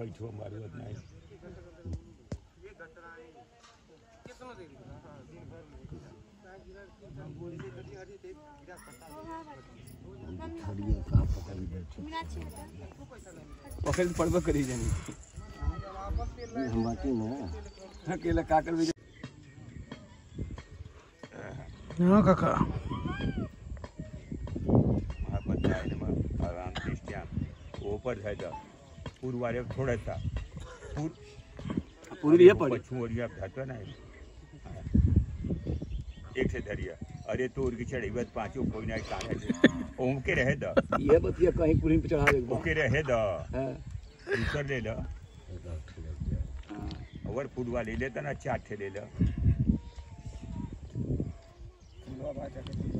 बैठो मरवत नहीं। पकड़ पड़बा करी जानी। हम बाकी ना। अकेला काकर भी हाँ काका। महापत आहे ना मग आराम ख्रिस्टियन ओपर जायचं पूर्वारे थोडासा पूर पूरी पश्चिम ओरिया जातो नाही एक से धरिया अरे तो उनकी चढ़ी बस पाँचों कोई नहीं काढ़े ओम के रहे द ये बतिया कहीं पूरी पे चढ़ा दे ओके रहे द हाँ ले लो और फुटवा ले लेता ना चार ठे ले लो महापद्मा आहे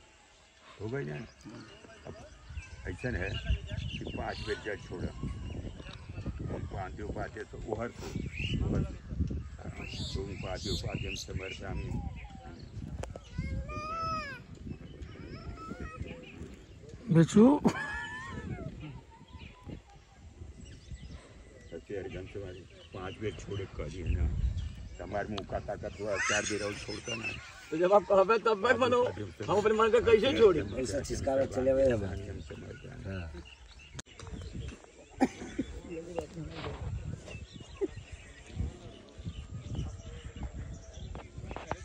हो गई ना? अब ऐसा है कि पाँच बेर जल छोड़ा। हम पाँच दो पाते तो उहर हाँ, को तुम पाते हो पाते हम समर स्वामी बेचू पाँच बेर छोड़े करी दिए ना। हमारे मुँह का ताकत हुआ चार बिरौल छोड़कर ना तो जब आप कहा तब मैं बनो हम अपने मन का कैसे छोड़े ऐसे चिस्का में चले हुए हम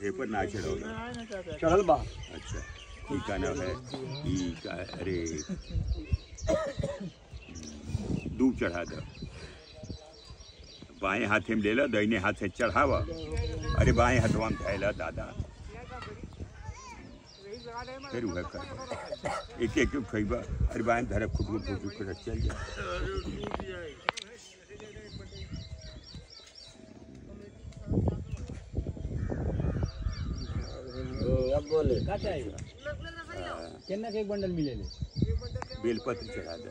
एक ना चढ़ो चढ़ल बा अच्छा ई का नाम है ई का अरे दूब चढ़ा दो बाएँ हाथ में ले लो दाहिने हाथ से चढ़ावा अरे बाएँ हाथवा में धैला दादा। फिर वह कर एक एक खइबा अरे बाएँ धरे खुद को खुद को चल जा अब बोले। केना के एक बंडल मिलेले बेलपत्र चढ़ा दो।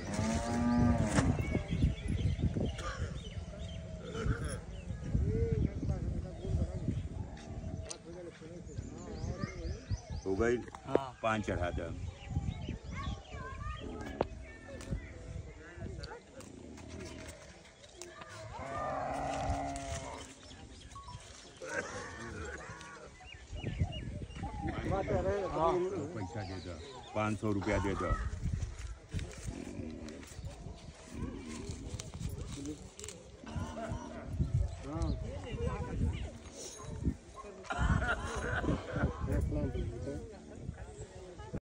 हो गई? पाँच चढ़ा दो। पैसा दे दो। पाँच सौ रुपया दे दो।